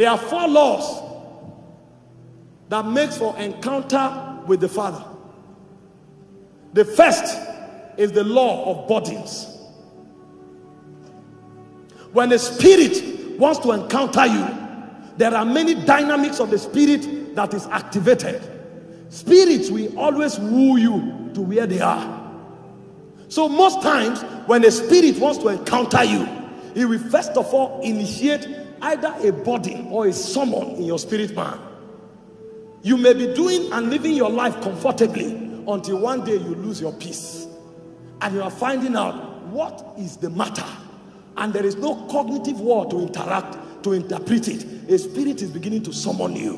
There are four laws that makes for encounter with the Father. The first is the law of bodies. When a spirit wants to encounter you, there are many dynamics of the spirit that is activated. Spirits will always woo you to where they are. So most times when a spirit wants to encounter you, he will first of all initiate either a body or a summon in your spirit man. You may be doing and living your life comfortably until one day you lose your peace. And you are finding out what is the matter. And there is no cognitive word to interact, to interpret it. A spirit is beginning to summon you.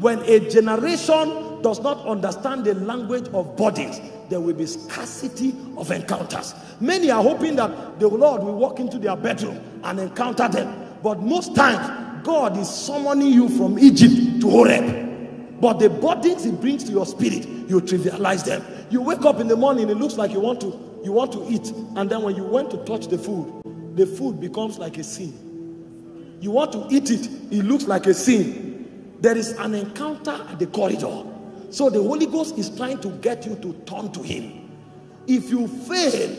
When a generation does not understand the language of bodies, there will be scarcity of encounters. Many are hoping that the Lord will walk into their bedroom and encounter them. But most times, God is summoning you from Egypt to Horeb. But the burdens he brings to your spirit, you trivialize them. You wake up in the morning, it looks like you want to you want to eat, and then when you went to touch the food, the food becomes like a sin. You want to eat it, it looks like a sin. There is an encounter at the corridor. So the Holy Ghost is trying to get you to turn to Him. If you fail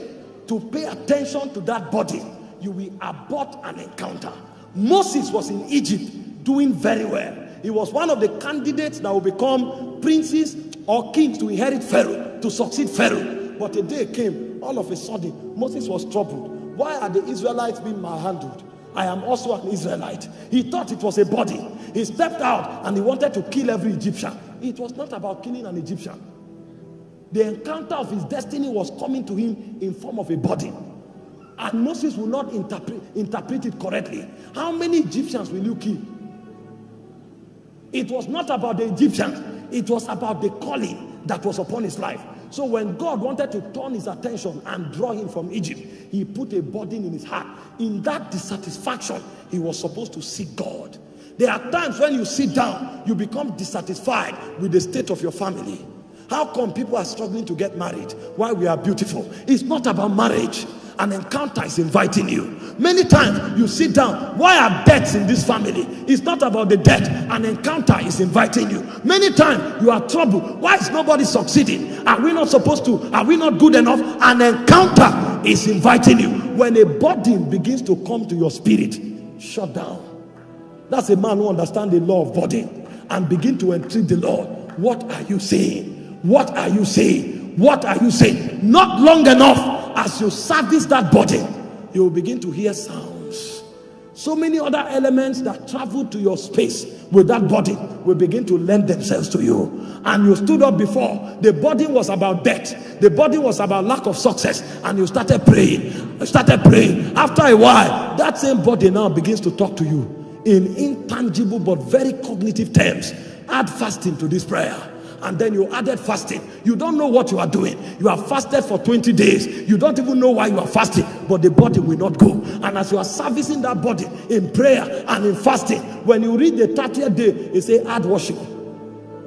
to pay attention to that body, you will abort an encounter. Moses was in Egypt doing very well. He was one of the candidates that will become princes or kings to inherit Pharaoh, to succeed Pharaoh. But a day came, all of a sudden, Moses was troubled. Why are the Israelites being malhandled? I am also an Israelite. He thought it was a body. He stepped out and he wanted to kill every Egyptian. It was not about killing an Egyptian. The encounter of his destiny was coming to him in form of a body. And Moses will not interpret, interpret it correctly. How many Egyptians will you kill? It was not about the Egyptians. It was about the calling that was upon his life. So when God wanted to turn his attention and draw him from Egypt, he put a burden in his heart. In that dissatisfaction, he was supposed to seek God. There are times when you sit down, you become dissatisfied with the state of your family. How come people are struggling to get married Why we are beautiful? It's not about marriage. An encounter is inviting you. Many times you sit down. Why are debts in this family? It's not about the debt. An encounter is inviting you. Many times you are troubled. Why is nobody succeeding? Are we not supposed to? Are we not good enough? An encounter is inviting you. When a burden begins to come to your spirit, shut down. That's a man who understands the law of body and begin to entreat the Lord. What are you saying? What are you saying? What are you saying? Not long enough as you service that body, you will begin to hear sounds. So many other elements that travel to your space with that body will begin to lend themselves to you. And you stood up before. The body was about death. The body was about lack of success. And you started praying. You started praying. After a while, that same body now begins to talk to you in intangible but very cognitive terms. Add fasting to this prayer and then you added fasting. You don't know what you are doing. You have fasted for 20 days. You don't even know why you are fasting, but the body will not go. And as you are servicing that body in prayer and in fasting, when you read the 30th day, you say, add worship.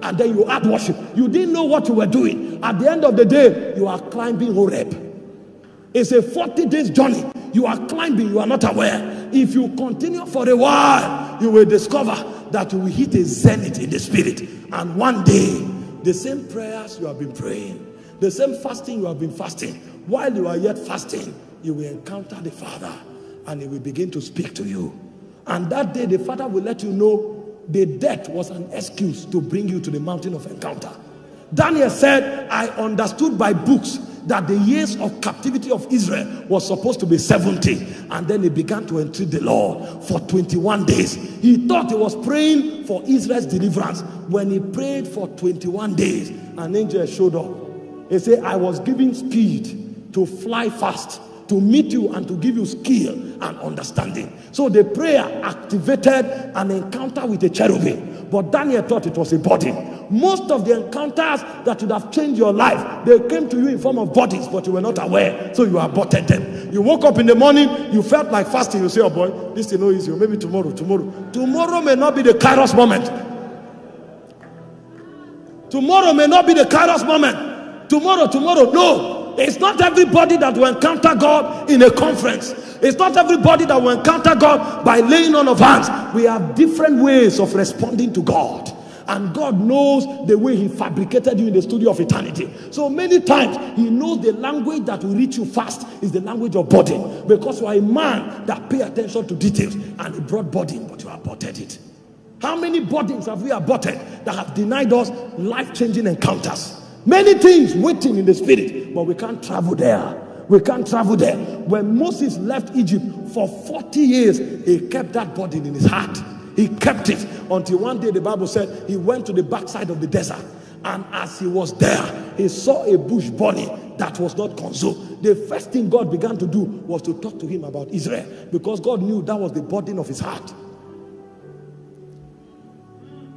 And then you add worship. You didn't know what you were doing. At the end of the day, you are climbing Horeb. It's a 40 days journey. You are climbing, you are not aware. If you continue for a while, you will discover that you will hit a zenith in the spirit. And one day, the same prayers you have been praying, the same fasting you have been fasting, while you are yet fasting, you will encounter the Father and he will begin to speak to you. And that day, the Father will let you know the death was an excuse to bring you to the mountain of encounter. Daniel said, I understood by books that the years of captivity of Israel was supposed to be 70 and then he began to entreat the Lord for 21 days. He thought he was praying for Israel's deliverance. When he prayed for 21 days an angel showed up. He said I was given speed to fly fast to meet you and to give you skill and understanding. So the prayer activated an encounter with the cherubim. But Daniel thought it was a body. Most of the encounters that would have changed your life, they came to you in form of bodies, but you were not aware, so you aborted them. You woke up in the morning, you felt like fasting. You say, "Oh boy, this is no easy. Maybe tomorrow, tomorrow, tomorrow may not be the Kairos moment. Tomorrow may not be the Kairos moment. Tomorrow, tomorrow, no. it's not everybody that will encounter God in a conference. It's not everybody that will encounter God by laying on of hands. We have different ways of responding to God. And God knows the way He fabricated you in the studio of eternity. So many times He knows the language that will reach you fast is the language of body. Because you are a man that pay attention to details. And He brought body, but you aborted it. How many bodies have we aborted that have denied us life-changing encounters? Many things waiting in the spirit, but we can't travel there. We can't travel there. When Moses left Egypt for 40 years, he kept that burden in his heart. He kept it until one day the Bible said he went to the backside of the desert. And as he was there, he saw a bush burning that was not consumed. The first thing God began to do was to talk to him about Israel because God knew that was the burden of his heart.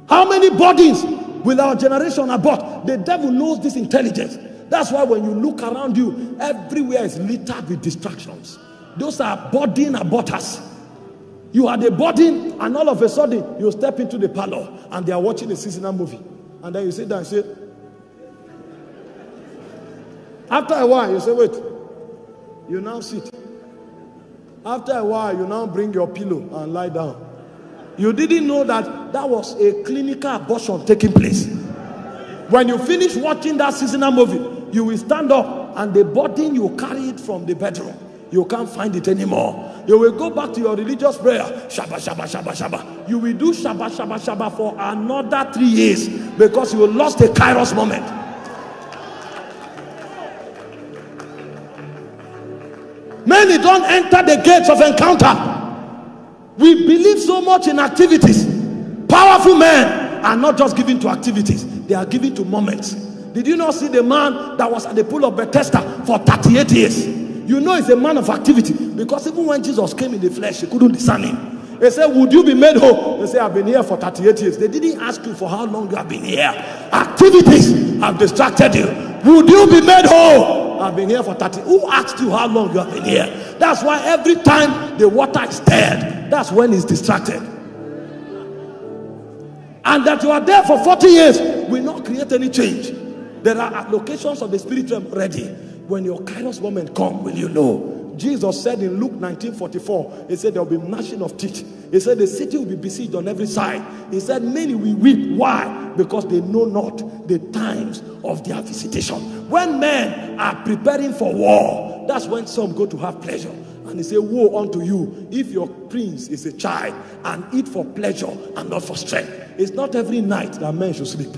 How many burdens will our generation abort? The devil knows this intelligence. That's why when you look around you, everywhere is littered with distractions. Those are burden aborters. You had the burden, and all of a sudden you step into the parlor and they are watching a seasonal movie. And then you sit down and say, after a while, you say, wait, you now sit. After a while, you now bring your pillow and lie down. You didn't know that that was a clinical abortion taking place. When you finish watching that seasonal movie, you will stand up and the burden you carried from the bedroom, you can't find it anymore. You will go back to your religious prayer. Shabba, shabba, shabba, shabba. You will do shabba, shabba, shabba for another three years because you lost a kairos moment. Many don't enter the gates of encounter. We believe so much in activities. Powerful men are not just given to activities, they are given to moments. Did you not see the man that was at the pool of Bethesda for 38 years? You know he's a man of activity because even when Jesus came in the flesh, he couldn't discern him. They said, Would you be made whole? They said, I've been here for 38 years. They didn't ask you for how long you have been here. Activities have distracted you. Would you be made whole? I've been here for 30. Who asked you how long you have been here? That's why every time the water is stirred, that's when he's distracted. And that you are there for 40 years will not create any change. There are applications of the spirit realm ready when your kairos moment come, will you know? Jesus said in Luke 1944, he said there will be gnashing of teeth. He said the city will be besieged on every side. He said many will weep. Why? Because they know not the times of their visitation. When men are preparing for war, that's when some go to have pleasure. And he said, Woe unto you if your prince is a child and eat for pleasure and not for strength. It's not every night that men should sleep.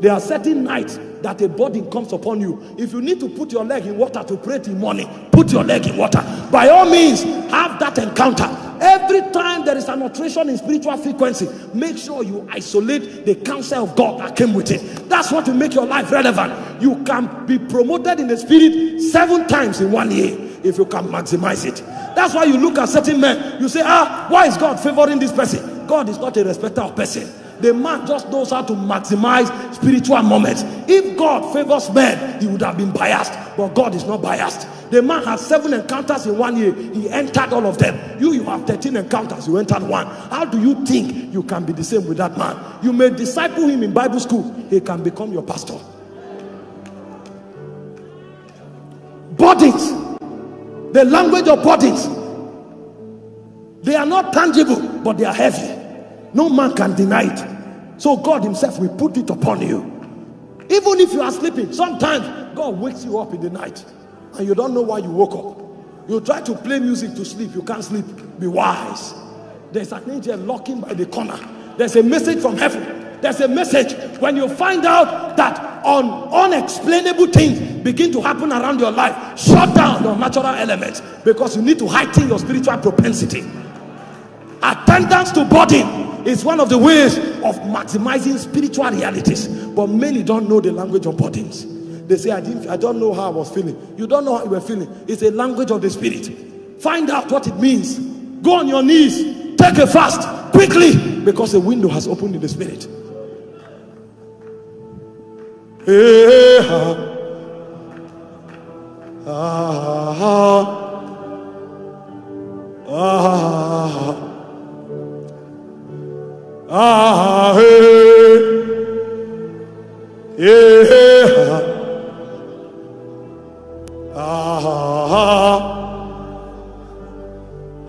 There are certain nights that a burden comes upon you. If you need to put your leg in water to pray till morning, put your leg in water. By all means, have that encounter. Every time there is an alteration in spiritual frequency, make sure you isolate the counsel of God that came with it. That's what will make your life relevant. You can be promoted in the spirit seven times in one year if you can maximize it. That's why you look at certain men, you say, ah, why is God favoring this person? God is not a respecter of person. The man just knows how to maximize spiritual moments. If God favors men, he would have been biased, but God is not biased. The man has seven encounters in one year. He entered all of them. You, you have 13 encounters. You entered one. How do you think you can be the same with that man? You may disciple him in Bible school. He can become your pastor. Bodies. The language of bodies. They are not tangible, but they are heavy. No man can deny it. So God Himself will put it upon you. Even if you are sleeping, sometimes God wakes you up in the night and you don't know why you woke up. You try to play music to sleep, you can't sleep. Be wise. There's an angel locking by the corner. There's a message from heaven. There's a message when you find out that on unexplainable things begin to happen around your life. Shut down your natural elements because you need to heighten your spiritual propensity. Attendance to body is one of the ways of maximizing spiritual realities. But many don't know the language of bodies. They say, I, didn't, I don't know how I was feeling. You don't know how you were feeling. It's a language of the spirit. Find out what it means. Go on your knees. Take a fast quickly because a window has opened in the spirit. Hey, ha. Ah, ah, ah, Ah, hey. yeah. Ah ah,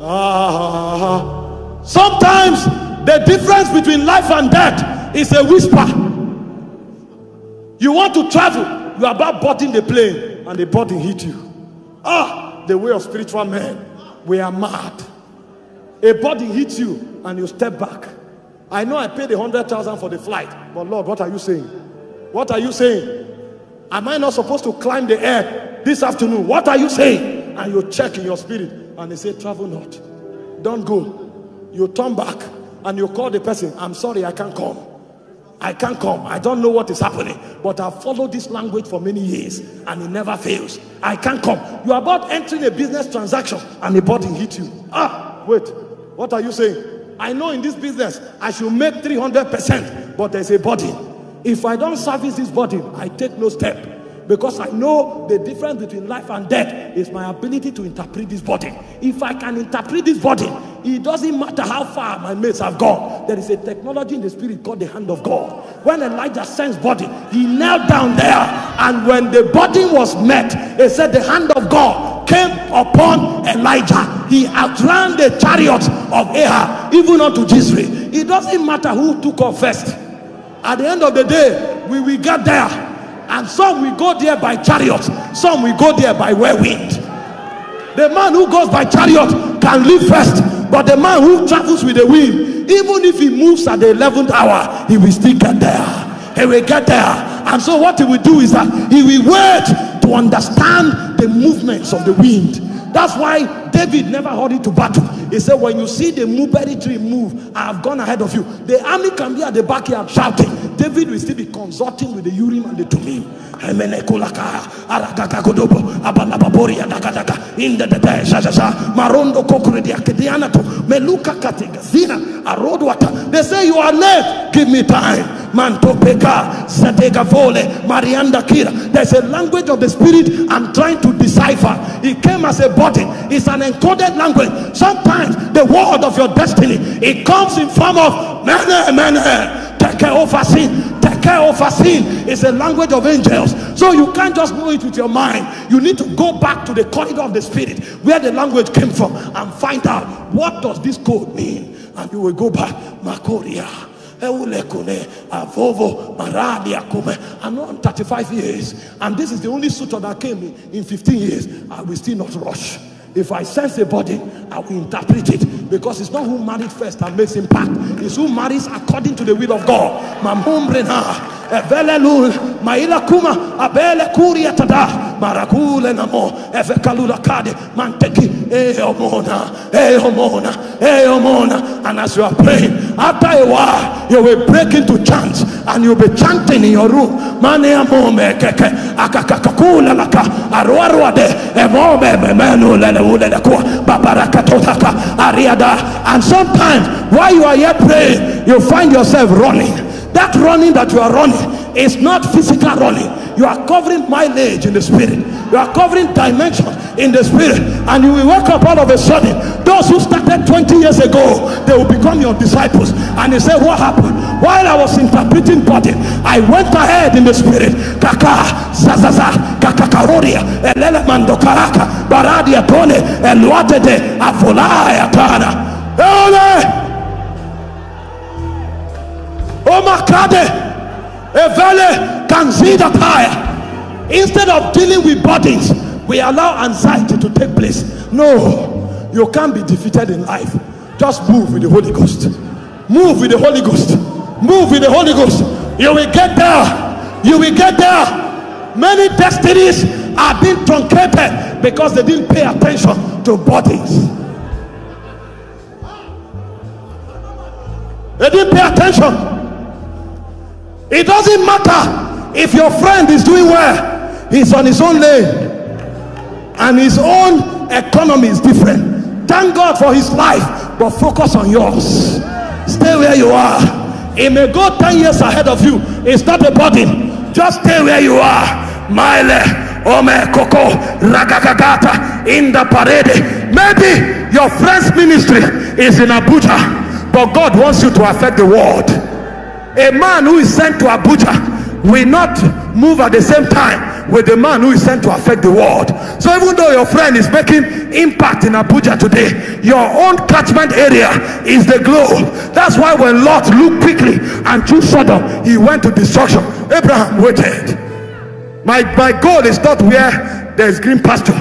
ah, ah, Sometimes the difference between life and death is a whisper. You want to travel, you are about boarding the plane, and the boarding hit you. Ah, the way of spiritual men, we are mad. A body hits you, and you step back. I know I paid a hundred thousand for the flight, but Lord, what are you saying? What are you saying? Am I not supposed to climb the air this afternoon? What are you saying? And you check in your spirit, and they say, Travel not, don't go. You turn back and you call the person, I'm sorry, I can't come. I can't come. I don't know what is happening. But I've followed this language for many years and it never fails. I can't come. You're about entering a business transaction and the body hit you. Ah, wait. What are you saying? I know in this business I should make 300%, but there's a body. If I don't service this body, I take no step because I know the difference between life and death is my ability to interpret this body. If I can interpret this body, it doesn't matter how far my mates have gone. There is a technology in the spirit called the hand of God. When Elijah sends body, he knelt down there, and when the body was met, it said the hand of God came upon Elijah. He outran the chariot of Ahab, even unto Jezreel. It doesn't matter who took off first. At the end of the day, we will get there. And some will go there by chariot, some will go there by whirlwind. The man who goes by chariot can live first but the man who travels with the wind even if he moves at the 11th hour he will still get there. He will get there. And so what he will do is that he will wait to understand the movements of the wind that's why David never hurried to battle. He said, When you see the mulberry tree move, I have gone ahead of you. The army can be at the backyard shouting. David will still be consulting with the Urim and the Thummim. they say you are late give me time kira. There's a language of the spirit i'm trying to decipher. It came as a body. It's an encoded language. Sometimes the word of your destiny it comes in form of mene mene take care of sin upharsin is a language of angels. So you can't just know it with your mind. You need to go back to the corridor of the spirit where the language came from and find out what does this code mean. And you will go back. Makoria Avovo, I know I'm 35 years, and this is the only suitor that came in 15 years. I will still not rush. If I sense a body, I will interpret it because it's not who married first that makes impact. It's who marries according to the will of God. evelelul maila kuma abele kuria tada marakule namo evekalula kade manteki eh, eomona eomona eh, eomona eh, and as you are praying after a while you will break into chants and you'll be chanting in your room. Mane amome keke akakakakula laka arwarwade emome memenu kuwa babarakatotaka ariada and sometimes while you are yet praying you find yourself running. That running that you are running is not physical running. You are covering mileage in the spirit. You are covering dimension in the spirit. And you will wake up all of a sudden. Those who started 20 years ago, they will become your disciples. And you say, What happened? While I was interpreting body, I went ahead in the spirit. Kaka, Zazaza, Kakakaroria, Mando Karaka, Baradia Tone, Eluate de Avolaya Tana. Ole! Omakade, Evele, Kanzida Paya. Instead of dealing with bodies, we allow anxiety to take place. No, you can't be defeated in life. Just move with the Holy Ghost. Move with the Holy Ghost. Move with the Holy Ghost. You will get there. You will get there. Many destinies are being truncated because they didn't pay attention to bodies. They didn't pay attention. It doesn't matter if your friend is doing well, he's on his own lane, and his own economy is different. Thank God for his life, but focus on yours. Stay where you are. It may go 10 years ahead of you, it's not a burden. Just stay where you are. Mile, Ome Koko, Ragagagata, in the parade. Maybe your friend's ministry is in Abuja, but God wants you to affect the world. A man who is sent to Abuja will not move at the same time with the man who is sent to affect the world. So even though your friend is making impact in Abuja today, your own catchment area is the globe. That's why when Lot looked quickly and chose Sodom, he went to destruction. Abraham waited. My, my goal is not where there's green pasture.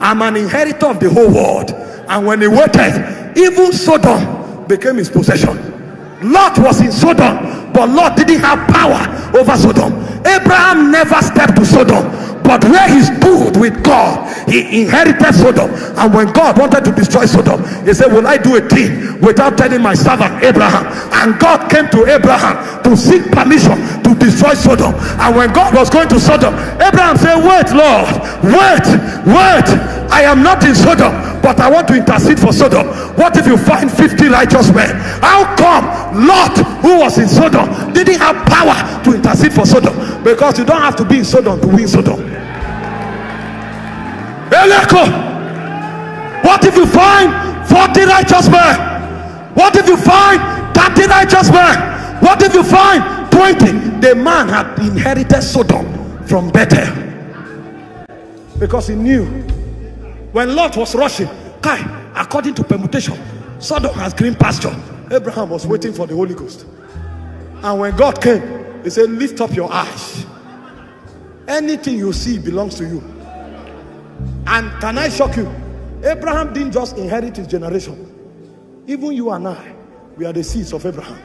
I'm an inheritor of the whole world. And when he waited, even Sodom became his possession. Lot was in Sodom, but Lot didn't have power over Sodom. Abraham never stepped to Sodom, but where he stood with God, he inherited Sodom. And when God wanted to destroy Sodom, he said, Will I do a thing without telling my servant Abraham? And God came to Abraham to seek permission destroy Sodom. And when God was going to Sodom, Abraham said, Wait, Lord, wait, wait. I am not in Sodom, but I want to intercede for Sodom. What if you find 50 righteous men? How come Lot, who was in Sodom, didn't have power to intercede for Sodom? Because you don't have to be in Sodom to win Sodom. Eleko. What if you find 40 righteous men? What if you find 30 righteous men? What if you find 20? The man had inherited Sodom from Bethel because he knew when Lot was rushing, Kai, according to permutation, Sodom has green pasture. Abraham was waiting for the Holy Ghost. And when God came, he said, Lift up your eyes. Anything you see belongs to you. And can I shock you? Abraham didn't just inherit his generation. Even you and I, we are the seeds of Abraham.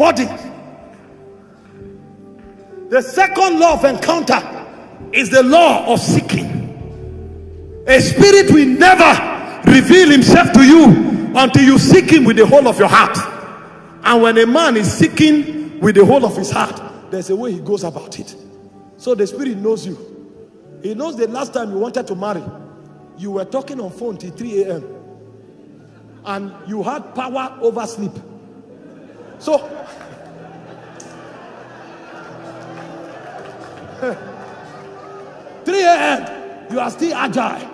Body. The second law of encounter is the law of seeking. A spirit will never reveal himself to you until you seek him with the whole of your heart. And when a man is seeking with the whole of his heart, there's a way he goes about it. So the spirit knows you. He knows the last time you wanted to marry, you were talking on phone till 3 a.m. And you had power over sleep. So 3 a.m. You are still agile.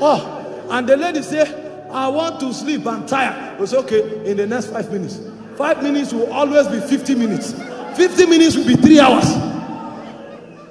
Oh, and the lady say, I want to sleep. I'm tired. It's okay. In the next five minutes, five minutes will always be 50 minutes. 50 minutes will be three hours.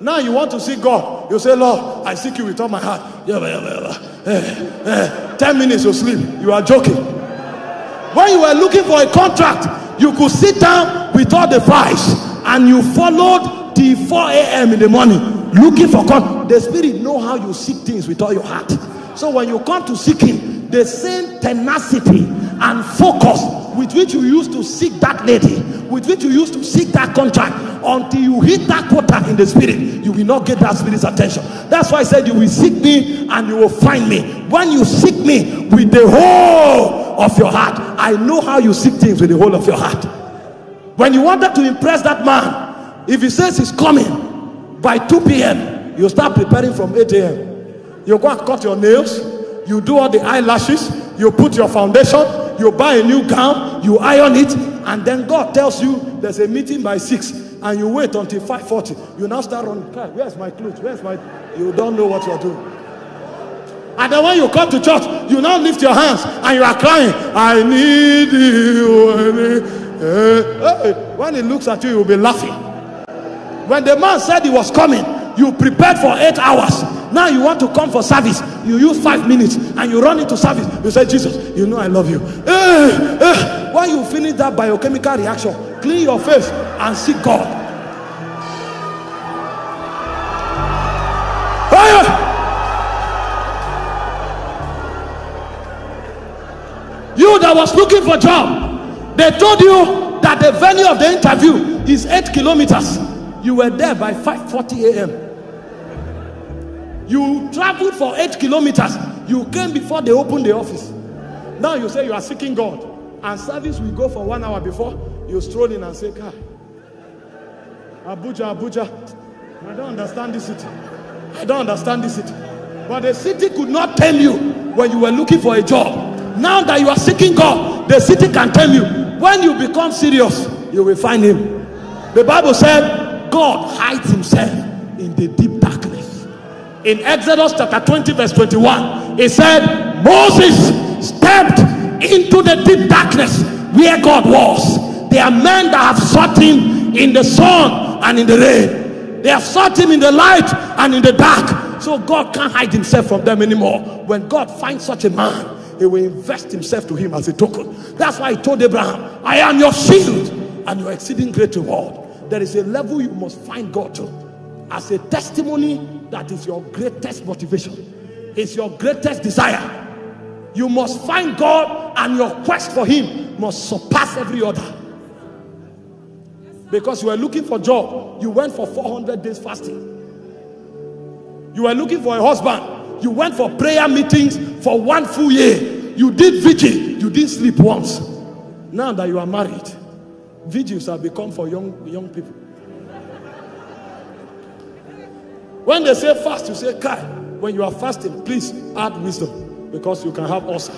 Now you want to see God. You say, Lord, I seek you with all my heart. Yeah, yeah, yeah, yeah. Eh, eh. 10 minutes you sleep. You are joking. When you were looking for a contract, you could sit down with all the files and you followed till 4 a.m. in the morning looking for God. The spirit know how you seek things with all your heart. So when you come to seek him, the same tenacity and focus with which you used to seek that lady, with which you used to seek that contract, until you hit that quota in the spirit, you will not get that spirit's attention. That's why I said you will seek me and you will find me. When you seek me with the whole of your heart, I know how you seek things with the whole of your heart. When you wanted to impress that man, if he says he's coming, by 2 p.m., you start preparing from 8 a.m. You go and cut your nails, you do all the eyelashes, you put your foundation, you buy a new gown, you iron it, and then God tells you there's a meeting by 6, and you wait until 5:40. You now start running. Where's my clothes? Where's my you don't know what you're doing. And then when you come to church, you now lift your hands and you are crying, I need you. Eh, eh, eh. When he looks at you, you'll be laughing. When the man said he was coming, you prepared for eight hours. Now you want to come for service. You use five minutes and you run into service. You say, Jesus, you know I love you. Eh, eh. Why you finish that biochemical reaction? Clean your face and seek God. You that was looking for job, they told you that the venue of the interview is eight kilometers. You were there by 5:40 a.m. You traveled for eight kilometers. You came before they opened the office. Now you say you are seeking God, and service will go for one hour before you stroll in and say, "Car, Abuja, Abuja, I don't understand this city. I don't understand this city." But the city could not tell you when you were looking for a job. Now that you are seeking God, the city can tell you. When you become serious, you will find Him. The Bible said God hides himself in the deep darkness. In Exodus chapter 20, verse 21, it said, Moses stepped into the deep darkness where God was. There are men that have sought him him in the sun and in the rain. They have sought him in the light and in the dark. So God can't hide himself from them anymore. When God finds such a man, he will invest himself to him as a token. That's why he told Abraham, I am your shield and your exceeding great reward. There is a level you must find God to as a testimony that is your greatest motivation, it's your greatest desire. You must find God, and your quest for Him must surpass every other. Because you were looking for job, you went for 400 days fasting. You were looking for a husband, you went for prayer meetings for one full year. You did vigil, you didn't sleep once. Now that you are married, vigils have become for young young people. When they say fast, you say, Kai, when you are fasting, please add wisdom because you can have ulcer.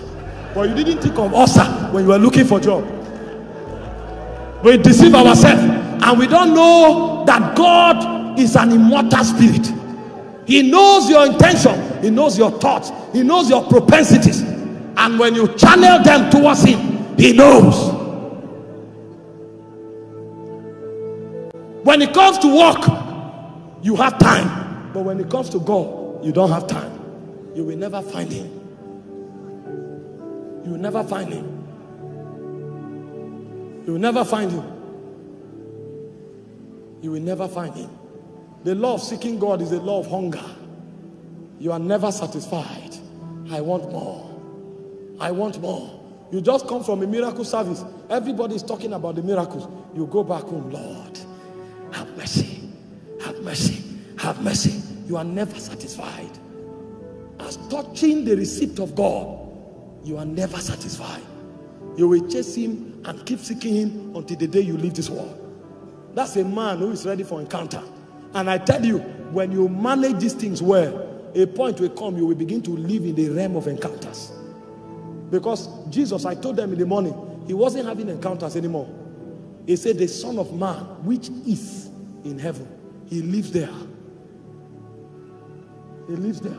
But you didn't think of ulcer when you were looking for job. We deceive ourselves and we don't know that God is an immortal spirit. He knows your intention, He knows your thoughts, He knows your propensities. And when you channel them towards Him, He knows. When it comes to work, you have time. But when it comes to God, you don't have time. You will never find Him. You will never find Him. You will never find Him. You will never find Him. The law of seeking God is a law of hunger. You are never satisfied. I want more. I want more. You just come from a miracle service. Everybody is talking about the miracles. You go back home, Lord, mercy. Have mercy have mercy. You are never satisfied. As touching the receipt of God, you are never satisfied. You will chase him and keep seeking him until the day you leave this world. That's a man who is ready for encounter. And I tell you, when you manage these things well, a point will come, you will begin to live in the realm of encounters. Because Jesus, I told them in the morning, he wasn't having encounters anymore. He said, The Son of Man, which is in heaven, he lives there. He lives there.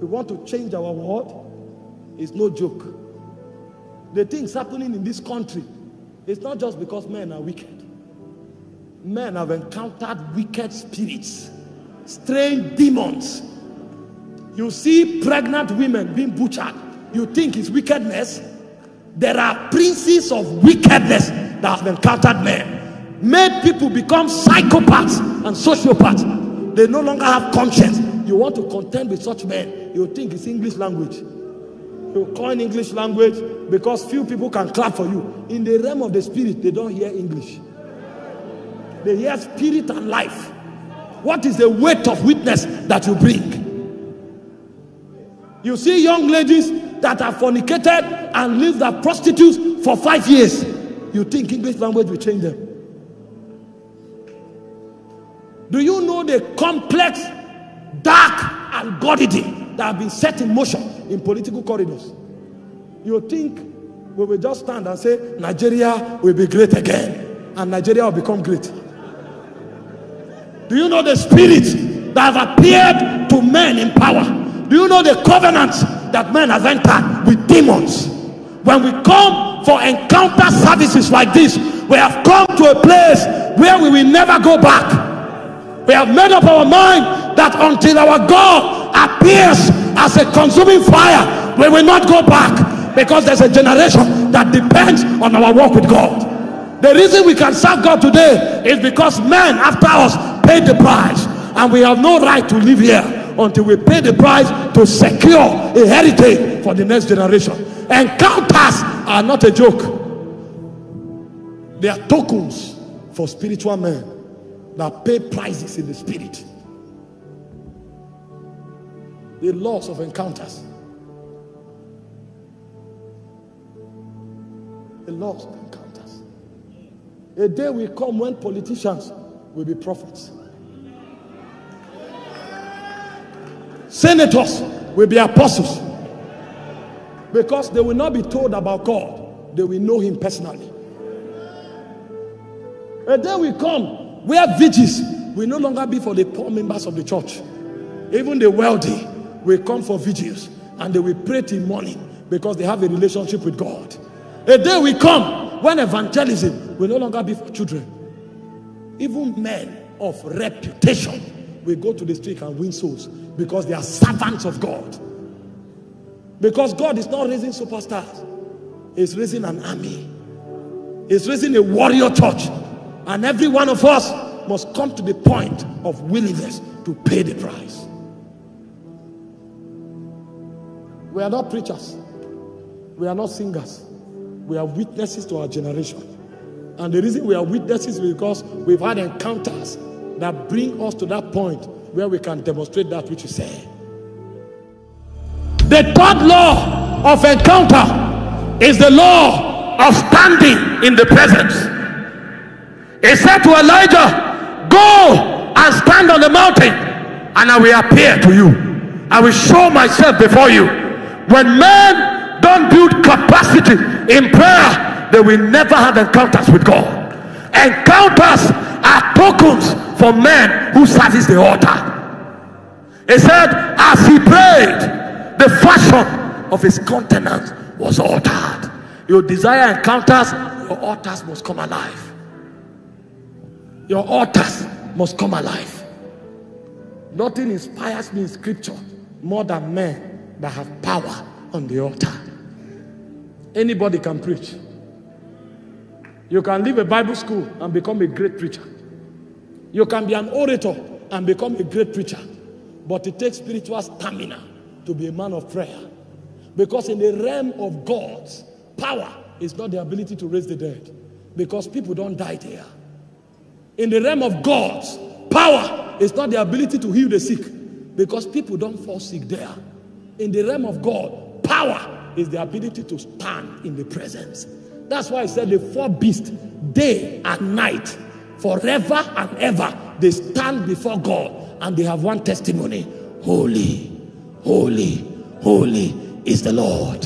We want to change our world. It's no joke. The things happening in this country, it's not just because men are wicked. Men have encountered wicked spirits, strange demons. You see pregnant women being butchered. You think it's wickedness? There are princes of wickedness that have encountered men, made people become psychopaths and sociopaths they no longer have conscience. You want to contend with such men, you think it's English language. You coin English language because few people can clap for you. In the realm of the spirit, they don't hear English. They hear spirit and life. What is the weight of witness that you bring? You see young ladies that are fornicated and live as prostitutes for five years. You think English language will change them? Do you know the complex, dark algorithm that have been set in motion in political corridors? You think we will just stand and say, Nigeria will be great again, and Nigeria will become great. Do you know the spirit that have appeared to men in power? Do you know the covenants that men have entered with demons? When we come for encounter services like this, we have come to a place where we will never go back. We have made up our mind that until our God appears as a consuming fire, we will not go back because there's a generation that depends on our walk with God. The reason we can serve God today is because men after us paid the price, and we have no right to live here until we pay the price to secure a heritage for the next generation. Encounters are not a joke, they are tokens for spiritual men that pay prices in the spirit. The loss of encounters. The loss of encounters. A day will come when politicians will be prophets. Senators will be apostles. Because they will not be told about God, they will know Him personally. A day will come where vigils will no longer be for the poor members of the church. Even the wealthy will come for vigils and they will pray till morning because they have a relationship with God. A day will come when evangelism will no longer be for children, even men of reputation will go to the street and win souls because they are servants of God. Because God is not raising superstars, He's raising an army, He's raising a warrior church. And every one of us must come to the point of willingness to pay the price. We are not preachers, we are not singers, we are witnesses to our generation. And the reason we are witnesses is because we've had encounters that bring us to that point where we can demonstrate that which you say. The third law of encounter is the law of standing in the presence. He said to Elijah, Go and stand on the mountain, and I will appear to you. I will show myself before you. When men don't build capacity in prayer, they will never have encounters with God. Encounters are tokens for men who service the altar. He said, as he prayed, the fashion of his countenance was altered. Your desire encounters, your altars must come alive. Your altars must come alive. Nothing inspires me in scripture more than men that have power on the altar. Anybody can preach. You can leave a Bible school and become a great preacher. You can be an orator and become a great preacher. But it takes spiritual stamina to be a man of prayer. Because in the realm of God's power is not the ability to raise the dead. Because people don't die there. In the realm of God's power is not the ability to heal the sick. Because people don't fall sick there. In the realm of God, power is the ability to stand in the presence. That's why I said the four beasts, day and night, forever and ever, they stand before God and they have one testimony Holy, holy, holy is the Lord.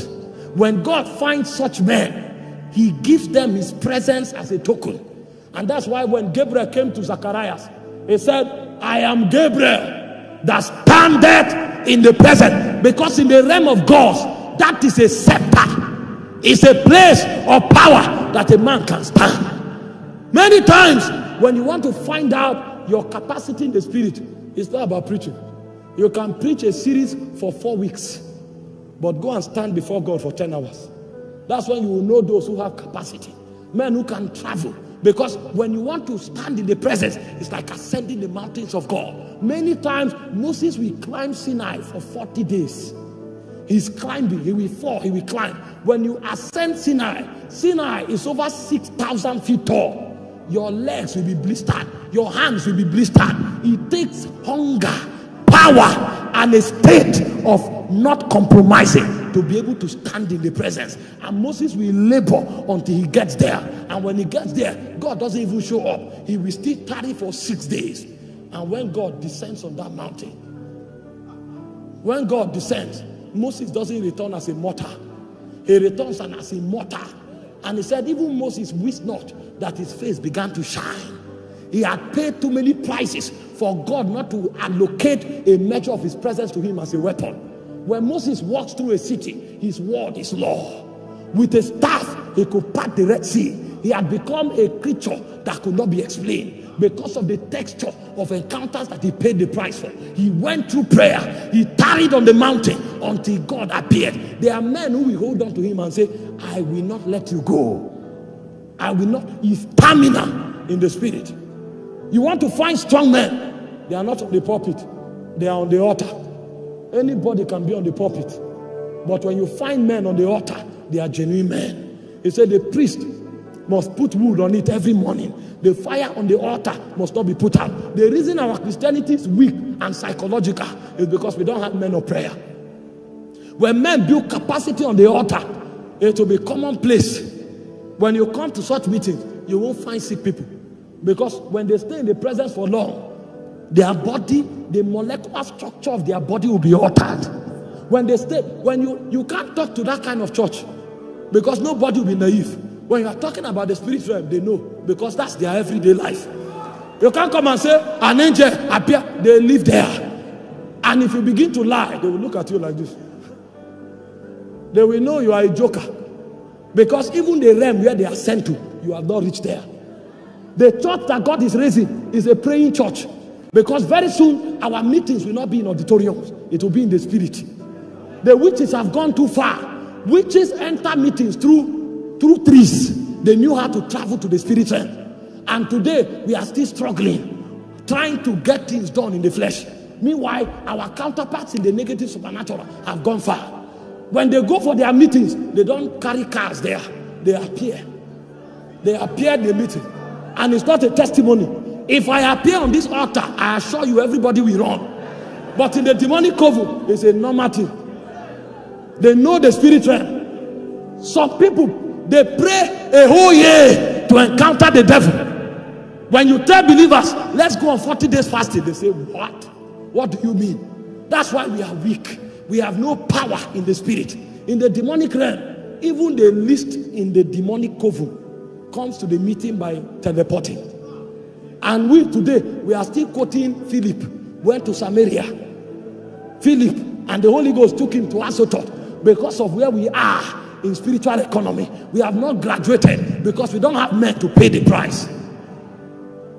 When God finds such men, he gives them his presence as a token. And that's why when Gabriel came to Zacharias, he said, I am Gabriel that standeth in the presence. Because in the realm of God, that is a scepter. It's a place of power that a man can stand. Many times, when you want to find out your capacity in the spirit, it's not about preaching. You can preach a series for four weeks, but go and stand before God for 10 hours. That's when you will know those who have capacity. Men who can travel. Because when you want to stand in the presence, it's like ascending the mountains of God. Many times, Moses will climb Sinai for 40 days. He's climbing, he will fall, he will climb. When you ascend Sinai, Sinai is over 6,000 feet tall. Your legs will be blistered, your hands will be blistered. It takes hunger power and a state of not compromising to be able to stand in the presence. And Moses will labor until he gets there. And when he gets there, God doesn't even show up. He will still tarry for six days. And when God descends on that mountain, when God descends, Moses doesn't return as a mortal. He returns and as a mortal. And he said, even Moses wished not that his face began to shine. He had paid too many prices for God not to allocate a measure of his presence to him as a weapon. When Moses walks through a city, his word is law. With a staff, he could part the Red Sea. He had become a creature that could not be explained because of the texture of encounters that he paid the price for. He went through prayer. He tarried on the mountain until God appeared. There are men who will hold on to him and say, I will not let you go. I will not. He's stamina in the spirit. You want to find strong men, they are not on the pulpit, they are on the altar. Anybody can be on the pulpit. But when you find men on the altar, they are genuine men. He said the priest must put wood on it every morning. The fire on the altar must not be put out. The reason our Christianity is weak and psychological is because we don't have men of prayer. When men build capacity on the altar, it will be commonplace. When you come to such meetings, you won't find sick people. Because when they stay in the presence for long, their body, the molecular structure of their body will be altered. When they stay, when you you can't talk to that kind of church because nobody will be naive. When you are talking about the spirit realm, they know because that's their everyday life. You can't come and say an angel appear, they live there. And if you begin to lie, they will look at you like this. They will know you are a joker. Because even the realm where they are sent to, you have not reached there. The church that God is raising is a praying church. Because very soon our meetings will not be in auditoriums, it will be in the spirit. The witches have gone too far. Witches enter meetings through through trees. They knew how to travel to the spirit realm. And today we are still struggling, trying to get things done in the flesh. Meanwhile, our counterparts in the negative supernatural have gone far. When they go for their meetings, they don't carry cars there. They appear. They appear in the meeting. And it's not a testimony. If I appear on this altar, I assure you everybody will run. But in the demonic coven, it's a normal thing. They know the spirit realm. Some people, they pray a whole year to encounter the devil. When you tell believers, let's go on 40 days fasting, they say, What? What do you mean? That's why we are weak. We have no power in the spirit. In the demonic realm, even the least in the demonic coven comes to the meeting by teleporting. And we today, we are still quoting Philip, went to Samaria. Philip and the Holy Ghost took him to Azotus because of where we are in spiritual economy. We have not graduated because we don't have men to pay the price.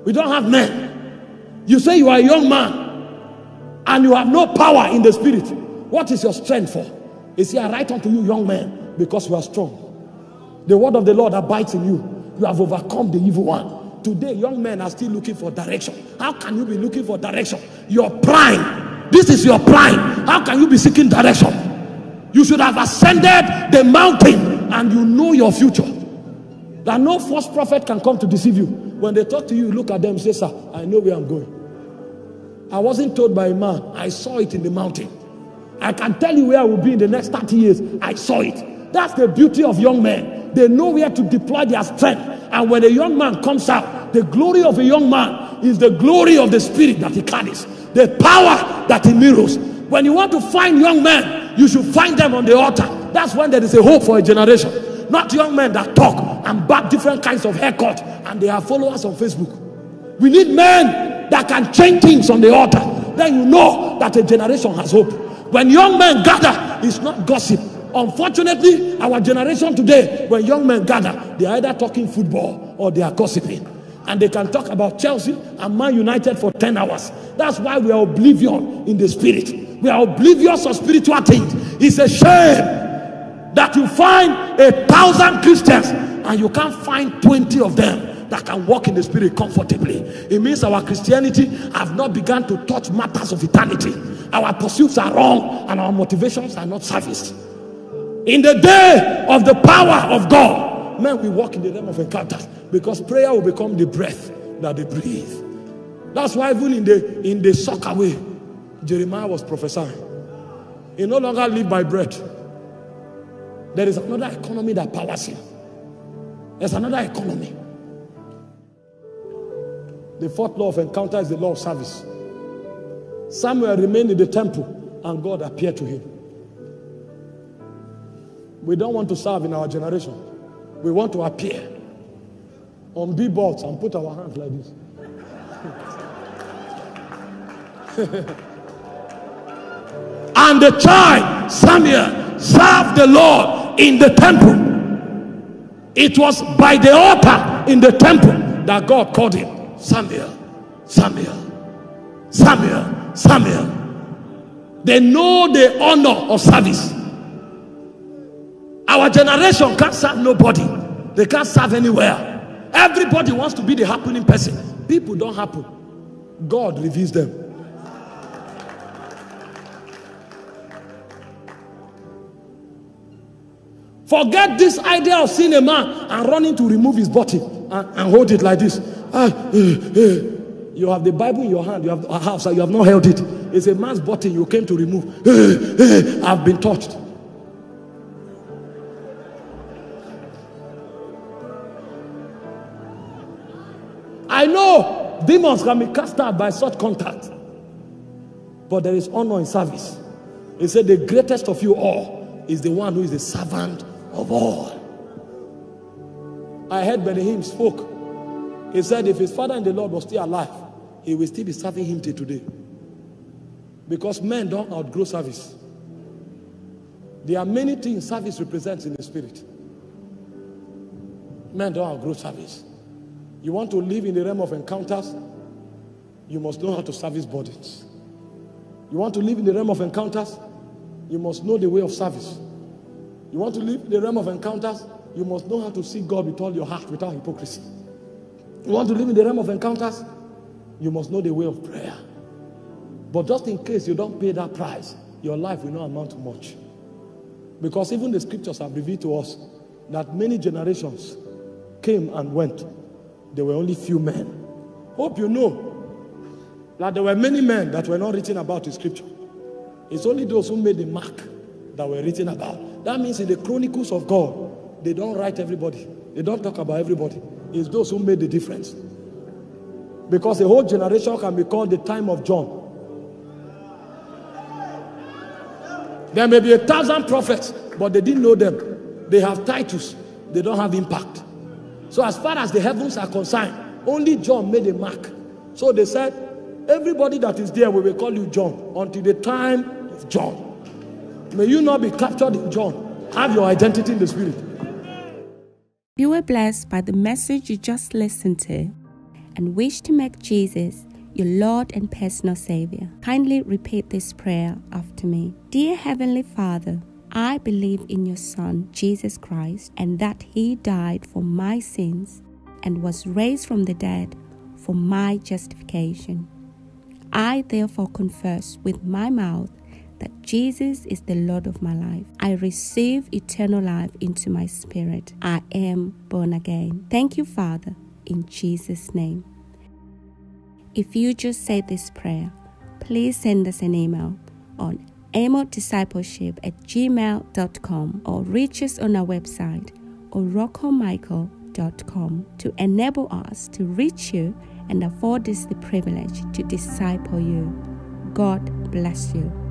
We don't have men. You say you are a young man and you have no power in the spirit. What is your strength for? Is he right unto you, young man, because you are strong. The word of the Lord abides in you. You have overcome the evil one. Today, young men are still looking for direction. How can you be looking for direction? Your prime. This is your prime. How can you be seeking direction? You should have ascended the mountain and you know your future. That no false prophet can come to deceive you. When they talk to you, look at them say, Sir, I know where I'm going. I wasn't told by a man, I saw it in the mountain. I can tell you where I will be in the next 30 years. I saw it. That's the beauty of young men. They know where to deploy their strength. And when a young man comes out, the glory of a young man is the glory of the spirit that he carries, the power that he mirrors. When you want to find young men, you should find them on the altar. That's when there is a hope for a generation. Not young men that talk and back different kinds of haircut and they have followers on Facebook. We need men that can change things on the altar. Then you know that a generation has hope. When young men gather, it's not gossip, Unfortunately, our generation today, when young men gather, they are either talking football or they are gossiping. And they can talk about Chelsea and Man United for 10 hours. That's why we are oblivion in the spirit. We are oblivious of spiritual things. It's a shame that you find a thousand Christians and you can't find 20 of them that can walk in the spirit comfortably. It means our Christianity have not begun to touch matters of eternity. Our pursuits are wrong and our motivations are not service. In the day of the power of God, men will walk in the realm of encounters because prayer will become the breath that they breathe. That's why even in the in the soccer way, Jeremiah was prophesying. He no longer live by bread. There is another economy that powers him. There's another economy. The fourth law of encounter is the law of service. Samuel remained in the temple and God appeared to him. We don't want to serve in our generation. We want to appear on billboards and put our hands like this. and the child, Samuel, served the Lord in the temple. It was by the altar in the temple that God called him Samuel, Samuel, Samuel, Samuel. They know the honor of service. Our generation can't serve nobody. They can't serve anywhere. Everybody wants to be the happening person. People don't happen. God reveals them. Forget this idea of seeing a man and running to remove his body and, and hold it like this. Ah, eh, eh. You have the Bible in your hand, you have a house, you have not held it. It's a man's body you came to remove. Eh, I've been touched. I know demons can be cast out by such contact. But there is honor in service. He said, The greatest of you all is the one who is the servant of all. I heard Benny Hinn spoke. He said, If his father and the Lord was still alive, he will still be serving him till today. Because men don't outgrow service. There are many things service represents in the spirit. Men don't outgrow service. You want to live in the realm of encounters, you must know how to service bodies. You want to live in the realm of encounters, you must know the way of service. You want to live in the realm of encounters, you must know how to see God with all your heart without hypocrisy. You want to live in the realm of encounters, you must know the way of prayer. But just in case you don't pay that price, your life will not amount to much. Because even the scriptures have revealed to us that many generations came and went. There were only few men. Hope you know that there were many men that were not written about in scripture. It's only those who made the mark that were written about. That means in the chronicles of God, they don't write everybody. They don't talk about everybody. It's those who made the difference. Because a whole generation can be called the time of John. There may be a thousand prophets, but they didn't know them. They have titles, they don't have impact. So, as far as the heavens are concerned, only John made a mark. So they said, Everybody that is there, we will call you John until the time of John. May you not be captured in John. Have your identity in the Spirit. You were blessed by the message you just listened to and wish to make Jesus your Lord and personal Savior. Kindly repeat this prayer after me. Dear Heavenly Father, I believe in your Son, Jesus Christ, and that He died for my sins and was raised from the dead for my justification. I therefore confess with my mouth that Jesus is the Lord of my life. I receive eternal life into my spirit. I am born again. Thank you, Father, in Jesus' name. If you just said this prayer, please send us an email on amodiscipleship at gmail.com or reach us on our website orokpomichael.com to enable us to reach you and afford us the privilege to disciple you. God bless you.